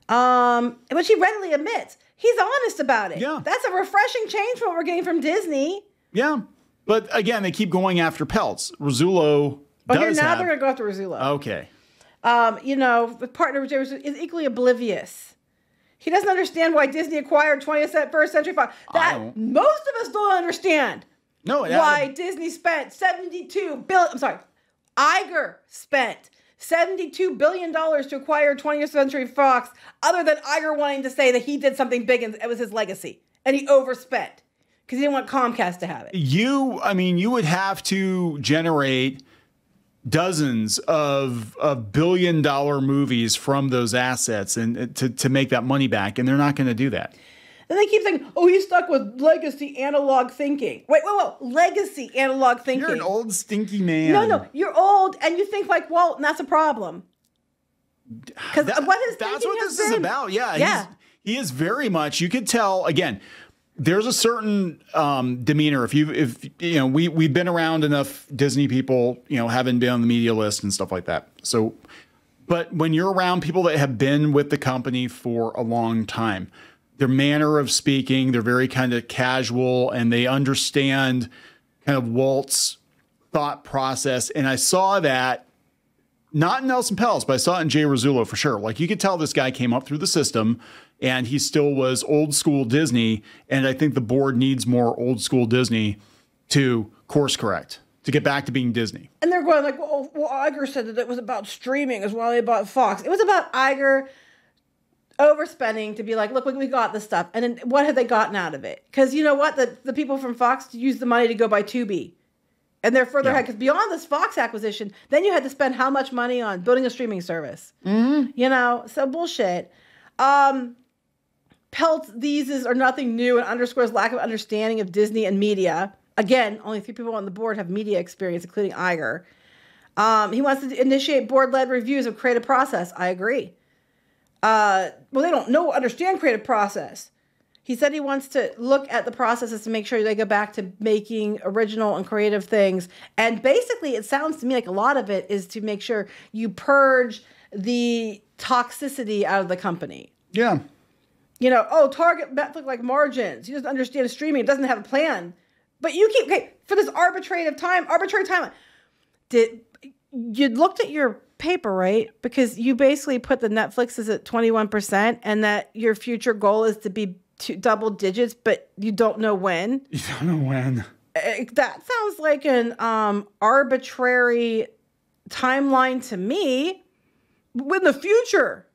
Um, which he readily admits. He's honest about it. Yeah. That's a refreshing change from what we're getting from Disney. Yeah. But again, they keep going after Peltz. Rasulo Okay, does now have. they're going to go after Rasulo. okay. Um, you know, the partner is equally oblivious. He doesn't understand why Disney acquired 20th first century Fox. That most of us don't understand. No, why Disney spent 72 billion I'm sorry, Iger spent 72 billion dollars to acquire 20th Century Fox other than Iger wanting to say that he did something big and it was his legacy and he overspent because he didn't want Comcast to have it. you i mean you would have to generate dozens of, of billion dollar movies from those assets and uh, to, to make that money back and they're not going to do that And they keep saying, "Oh, he's stuck with legacy analog thinking." Wait, wait, wait, legacy analog thinking. you're an old stinky man no, no, you're old and you think like Walt, and that's a problem. Because That- what his that's what this is about yeah Yeah. he is very much you could tell again there's a certain um, demeanor. If you if you know we we've been around enough disney people you know having been on the media list and stuff like that. So but when you're around people that have been with the company for a long time their manner of speaking they're very kind of casual and they understand kind of walt's thought process. And i saw that not in Nelson Peltz, but I saw it in Jay Rasulo for sure. Like you could tell this guy came up through the system and he still was old school Disney. And I think the board needs more old school Disney to course correct, to get back to being Disney. And they're going like, well, well, Iger said that it was about streaming as well. He bought Fox. It was about Iger overspending to be like, look, we, we got this stuff. And then what have they gotten out of it? Because you know what? The, the people from Fox used the money to go buy Tubi. And they're further Yeah. ahead because beyond this Fox acquisition, then you had to spend how much money on building a streaming service? Mm-hmm. You know, so bullshit. Um, Peltz, these are nothing new and underscores lack of understanding of Disney and media. Again, only three people on the board have media experience, including Iger. Um, he wants to initiate board-led reviews of creative process. I agree. Uh, well, they don't know understand creative process. He said he wants to look at the processes to make sure they go back to making original and creative things. And basically, it sounds to me like a lot of it is to make sure you purge the toxicity out of the company. Yeah. You know, oh, Target Netflix like margins. He doesn't understand streaming. It doesn't have a plan. But you keep okay for this arbitrative time, arbitrary time. Did you looked at your paper, right? Because you basically put the Netflix is at 21% and that your future goal is to be two, double digits, but you don't know when. You don't know when. Uh, that sounds like an um, arbitrary timeline to me. In the future,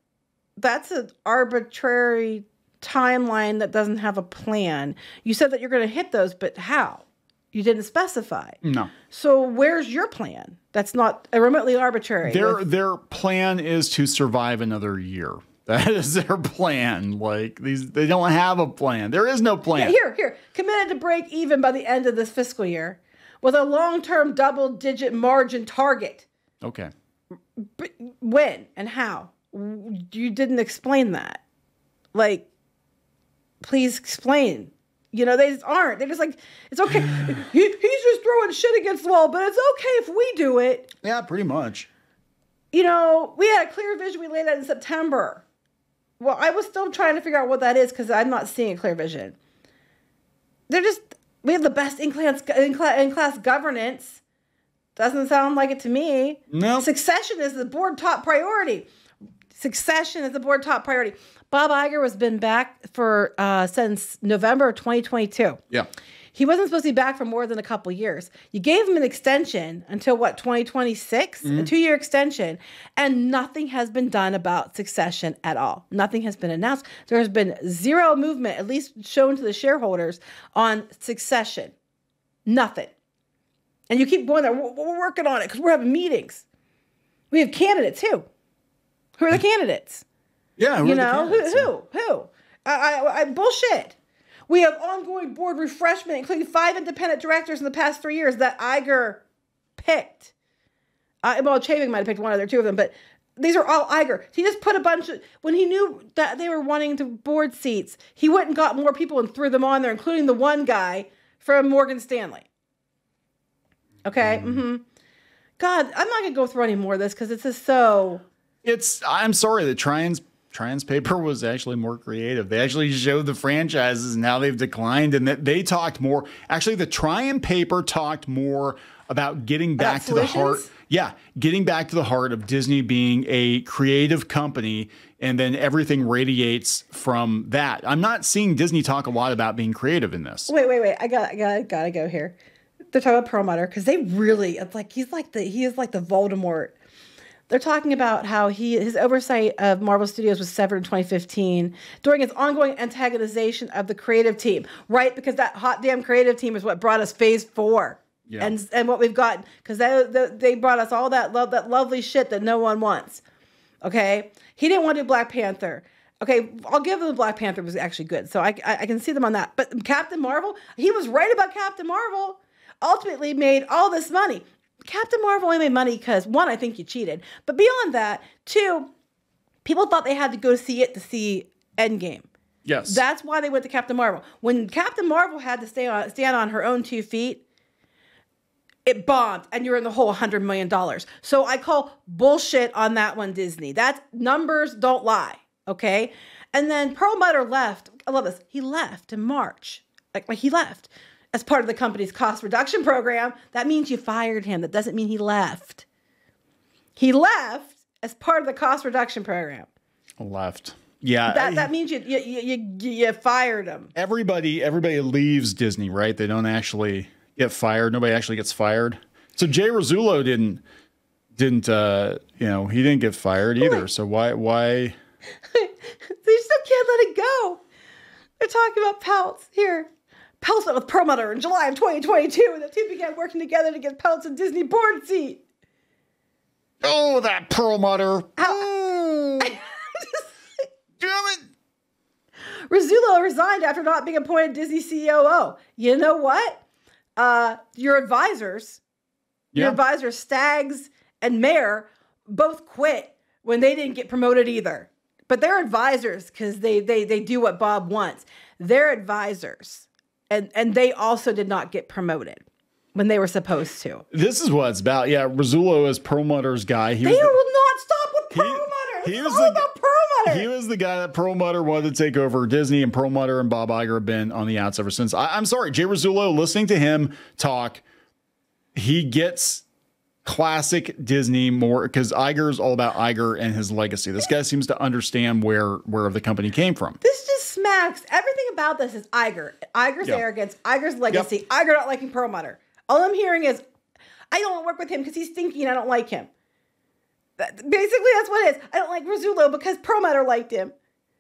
that's an arbitrary timeline that doesn't have a plan. You said that you're going to hit those, but how? You didn't specify. No. So where's your plan? That's not remotely arbitrary. Their with- their plan is to survive another year. That is their plan. Like these, they don't have a plan. There is no plan. Yeah, here, here, committed to break even by the end of this fiscal year with a long-term double-digit margin target. Okay. But when and how? You didn't explain that. Like, please explain. You know, they just aren't. They're just like, it's okay. he, he's just throwing shit against the wall, but it's okay if we do it. Yeah, pretty much. You know, we had a clear vision we laid out in September. Well, I was still trying to figure out what that is because I'm not seeing a clear vision. They're just, we have the best in class, in class, in class governance. Doesn't sound like it to me. No. Nope. Succession is the board top priority. Succession is the board top priority. Bob Iger has been back for uh, since November 2022. Yeah. He wasn't supposed to be back for more than a couple years. You gave him an extension until what, 2026? Mm-hmm. A two year extension. And nothing has been done about succession at all. Nothing has been announced. There has been zero movement, at least shown to the shareholders, on succession. Nothing. And you keep going there. We're working on it because we're having meetings. We have candidates too. Who are the candidates? Yeah, you know who who who? I, I, I bullshit. We have ongoing board refreshment, including five independent directors in the past three years that Iger picked. Uh, well, Chaving might have picked one of two of them, but these are all Iger. He just put a bunch of when he knew that they were wanting to board seats, he went and got more people and threw them on there, including the one guy from Morgan Stanley. Okay. Mm. Mm-hmm. God, I'm not gonna go through any more of this because it's just so. It's. I'm sorry. The Trian's Trian's paper was actually more creative. They actually showed the franchises and how they've declined, and that they talked more. Actually, the Trian paper talked more about getting back about to solutions? the heart. Yeah, getting back to the heart of Disney being a creative company, and then everything radiates from that. I'm not seeing Disney talk a lot about being creative in this. Wait, wait, wait! I got, I got, gotta go here. They're talking about Perlmutter because they really, it's like he's like the he is like the Voldemort they're talking about how he his oversight of Marvel Studios was severed in 2015 during its ongoing antagonization of the creative team, right? Because that hot damn creative team is what brought us Phase Four, yeah. and and what we've got because they, they brought us all that love that lovely shit that no one wants. Okay, he didn't want to do Black Panther. Okay, I'll give them the Black Panther was actually good, so I, I I can see them on that. But Captain Marvel, he was right about Captain Marvel ultimately made all this money. Captain Marvel only made money because one, I think you cheated, but beyond that, two, people thought they had to go see it to see Endgame. Yes, that's why they went to Captain Marvel. When Captain Marvel had to stay on stand on her own two feet, it bombed, and you're in the whole hundred million dollars. So I call bullshit on that one, Disney. That's numbers don't lie. Okay, and then Perlmutter left. I love this. He left in March. Like, like he left as part of the company's cost reduction program, that means you fired him. That doesn't mean he left. He left as part of the cost reduction program. Left. Yeah. That, that means you, you, you, you fired him. Everybody, everybody leaves Disney, right? They don't actually get fired. Nobody actually gets fired. So Jay Rasulo didn't, didn't, uh, you know, he didn't get fired either. So why, why? they still can't let it go. They're talking about Peltz here. Peltz met with Perlmutter in July of 2022, and the two began working together to get Peltz a Disney board seat. Oh, that Perlmutter. Oh. Damn it. Rasulo resigned after not being appointed Disney COO. You know what? uh, your advisors, your Yeah. advisors, Staggs and Mayer, both quit when they didn't get promoted either. But they're advisors because they they they do what Bob wants. They're advisors, and and they also did not get promoted when they were supposed to. This is what it's about. Yeah, Rasulo is Perlmutter's guy. He They will not stop with He- Perlmutter. he It's was all the- about Perlmutter. He was the guy that Perlmutter wanted to take over Disney, and Perlmutter and Bob Iger have been on the outs ever since. I, I'm sorry, Jay Rasulo, listening to him talk, he gets classic Disney more because Iger is all about Iger and his legacy. This guy seems to understand where where the company came from. This just smacks. Everything about this is Iger. Iger's Yeah. arrogance, Iger's legacy, Iger not liking Perlmutter. All I'm hearing is, I don't want to work with him because he's stinky and I don't like him. That- basically, that's what it is. I don't like Rasulo because Perlmutter liked him.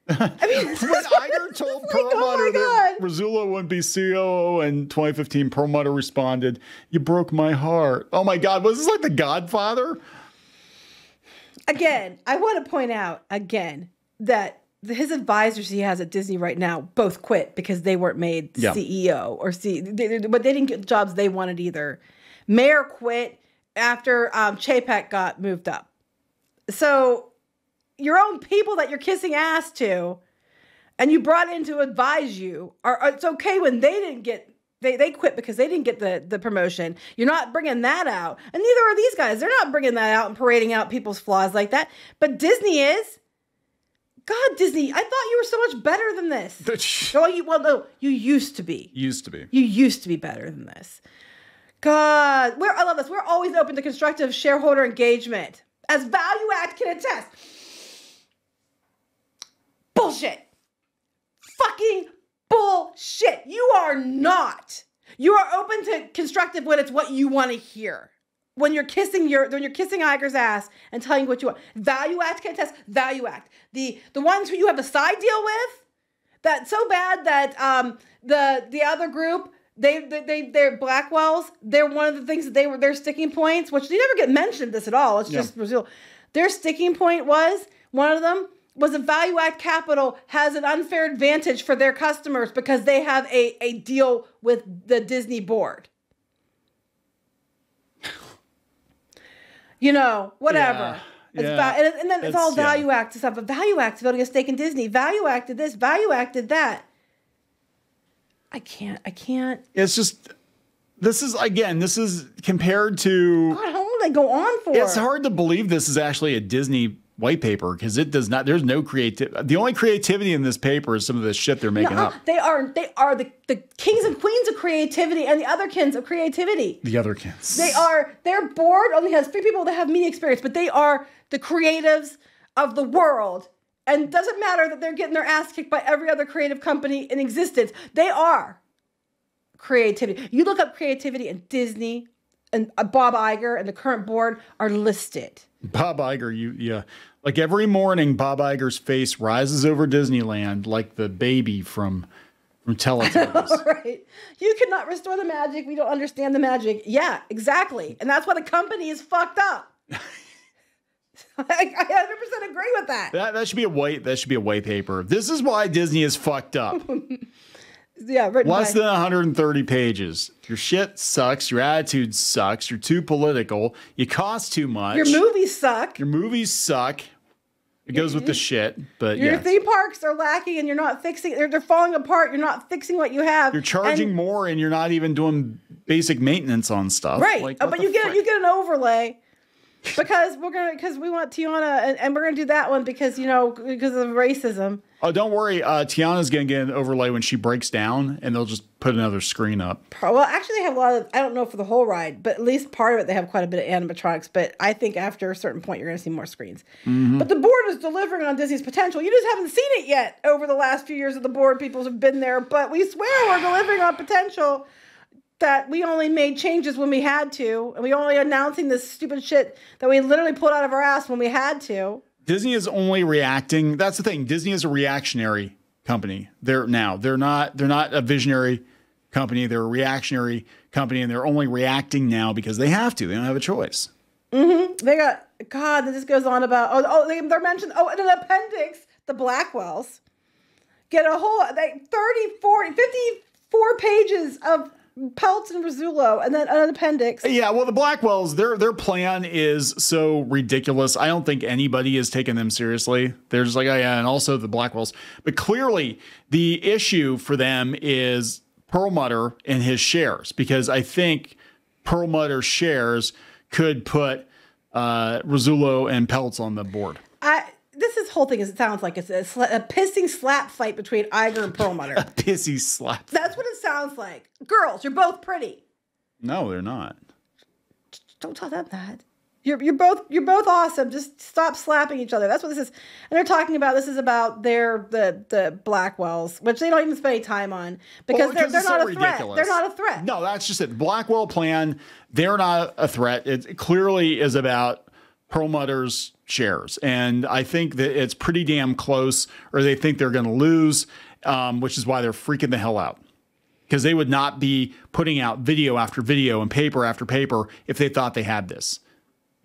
I mean, When what Iger told like, Perlmutter oh that. Rasulo wouldn't be COO in 2015, Perlmutter responded, "You broke my heart." Oh my God, was this like The Godfather? Again, I want to point out again that his advisors he has at Disney right now both quit because they weren't made Yeah. CEO or C, they- but they didn't get jobs they wanted either. Mayer quit after um, Chapek got moved up. So your own people that you're kissing ass to, and you brought in to advise you, are are- it's okay when they didn't get. They, they quit because they didn't get the, the promotion. You're not bringing that out. And neither are these guys. They're not bringing that out and parading out people's flaws like that. But Disney is. God, Disney, I thought you were so much better than this. Oh, you well, no, you used to be. Used to be. You used to be better than this. God, we're I love this. We're always open to constructive shareholder engagement. As Value Act can attest. Bullshit. Fucking bullshit. You are not. You are open to constructive when it's what you want to hear. When you're kissing your when you're kissing Iger's ass and telling what you want. ValueAct can attest. ValueAct. The the ones who you have a side deal with, that so bad that um the the other group they they, they they're Blackwells. They're one of the things that they were their sticking points, which they never get mentioned this at all. It's just Brazil. Their sticking point was one of them was a ValueAct Capital has an unfair advantage for their customers because they have a, a deal with the Disney board. You know, whatever. Yeah. It's Yeah. va- and, and then it's, It's- all yeah. value act stuff. But ValueAct building a stake in Disney. ValueAct did this. ValueAct did that. I can't. I can't. It's just this is again, this is compared to God, how long they go on for? it's hard to believe this is actually a Disney white paper because it does not there's no creative the only creativity in this paper is some of the shit they're making Uh-uh. up. They are. They are the, the kings and queens of creativity and the other kins of creativity. The other kids. They are. Their board only has three people that have media experience, but they are the creatives of the world. And doesn't matter that they're getting their ass kicked by every other creative company in existence. They are creativity. You look up creativity, and Disney and uh, Bob Iger and the current board are listed. Bob Iger, you yeah. Like every morning, Bob Iger's face rises over Disneyland like the baby from from Teletubbies. right? You cannot restore the magic. We don't understand the magic. Yeah, exactly. And that's why the company is fucked up. I, I 100% agree with that. that that should be a white that should be a white paper. This is why Disney is fucked up. Yeah, written Less by- than 130 pages. Your shit sucks. Your attitude sucks. You're too political. You cost too much. your movies suck. Your movies suck. It goes with the mm-hmm. shit, but Your yeah. theme parks are lacking and you're not fixing they're, they're falling apart. You're not fixing what you have. You're charging And- more and you're not even doing basic maintenance on stuff. Right. Like, uh, what but the you get frick? you get an overlay. Because we're gonna because we want Tiana and, and we're gonna do that one because you know because of racism. Oh, don't worry. Uh, Tiana's gonna get an overlay when she breaks down, and they'll just put another screen up. Well, actually, they have a lot of. I don't know for the whole ride, but at least part of it, they have quite a bit of animatronics. But I think after a certain point, you're going to see more screens. Mm-hmm. But the board is delivering on Disney's potential. You just haven't seen it yet over the last few years of the board. People have been there, but we swear we're delivering on potential. That we only made changes when we had to, and we only announcing this stupid shit that we literally pulled out of our ass when we had to. Disney is only reacting. That's the thing. Disney is a reactionary company. They're now. They're not. They're not a visionary company. They're a reactionary company, and they're only reacting now because they have to. They don't have a choice. Mm-hmm. They got God. This goes on about oh oh they, they're mentioned oh in an appendix the Blackwells get a whole like 30, 40, 54 pages of Peltz and Rasulo, and then an appendix. Yeah, well, the Blackwells, their their plan is so ridiculous. I don't think anybody is taking them seriously. They're just like, oh yeah, and also the Blackwells. But clearly, the issue for them is Perlmutter and his shares, because I think Perlmutter's shares could put uh, Rasulo and Peltz on the board. I this is whole thing is it sounds like it's a, sla- a pissing slap fight between Iger and Perlmutter. A pissy slap. That's what it sounds like. Girls, you're both pretty. No, they're not. Don't tell them that. You're, you're both you're both awesome. Just stop slapping each other. That's what this is. And they're talking about this is about their the the Blackwells, which they don't even spend any time on because Well, they're, they're it's not so a threat. They're not a threat. No, that's just it. Blackwell plan, they're not a threat. It clearly is about Perlmutter's shares. And I think that it's pretty damn close, or they think they're going to lose, um, which is why they're freaking the hell out. Because they would not be putting out video after video and paper after paper if they thought they had this.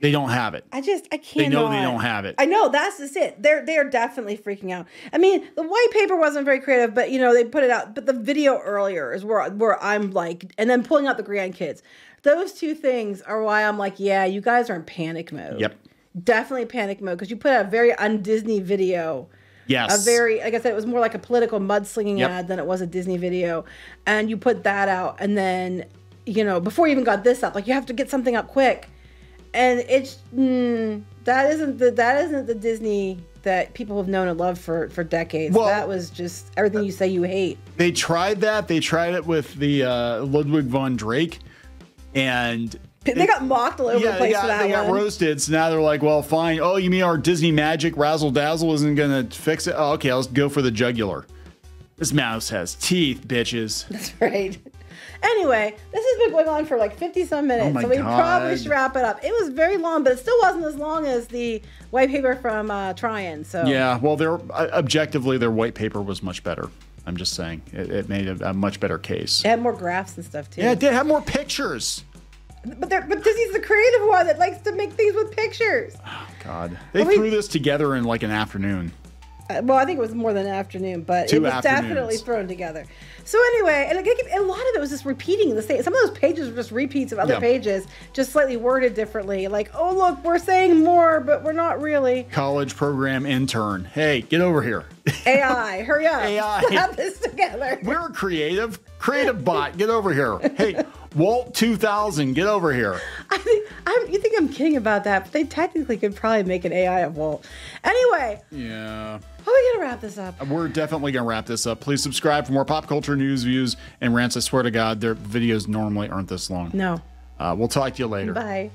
They don't have it. I just I can't. They know they don't have it. I know that's just it. They're they're definitely freaking out. I mean, the white paper wasn't very creative, but you know they put it out. But the video earlier is where where I'm like, and then pulling out the grandkids. Those two things are why I'm like, yeah, you guys are in panic mode. Yep. Definitely panic mode because you put out a very un Disney video. Yes. A very, like I said, it was more like a political mudslinging Yep. ad than it was a Disney video. And you put that out, and then, you know, before you even got this up, like you have to get something up quick. And it's mm, that isn't the that isn't the Disney that people have known and loved for for decades. Well- that was just everything you say you hate. they tried that. They tried it with the uh, Ludwig von Drake. And They got mocked all over the place they for that they got one. roasted. So now they're like, well, fine. Oh, you mean our Disney magic razzle dazzle isn't going to fix it? Oh, okay, let's go for the jugular. This mouse has teeth, bitches. That's right. Anyway, this has been going on for like 50 some minutes, Oh so we probably should wrap it up. It was very long, but it still wasn't as long as the white paper from uh, Trian. So Yeah, well, their uh, objectively, their white paper was much better. I'm just saying, it, it made a, a much better case. it had more graphs and stuff too. Yeah, it did have more pictures. But but Disney's the creative one that likes to make things with pictures. Oh God, they we- threw this together in like an afternoon. Uh, well, I think it was more than an afternoon, but Two it was afternoons. definitely thrown together. So anyway, and a lot of it was just repeating the same. Some of those pages were just repeats of other Yeah. pages, just slightly worded differently. Like, oh look, we're saying more, but we're not really. College program intern. Hey, get over here. AI, hurry up! AI. slap this together. We're a creative. Creative bot, get over here. Hey, Walt 2000, get over here. I think I'm, you think I'm kidding about that, but they technically could probably make an AI of Walt. Anyway, Yeah. how are we gonna wrap this up? We're definitely going to wrap this up. Please subscribe for more pop culture news, views, and rants. I swear to God, their videos normally aren't this long. No. Uh, we'll talk to you later. Bye.